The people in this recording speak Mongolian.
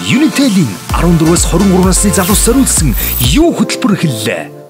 Unitel-ийн 14-өөс 23 насны залуус зориулсан юу хөтөлбөр эхэллээ.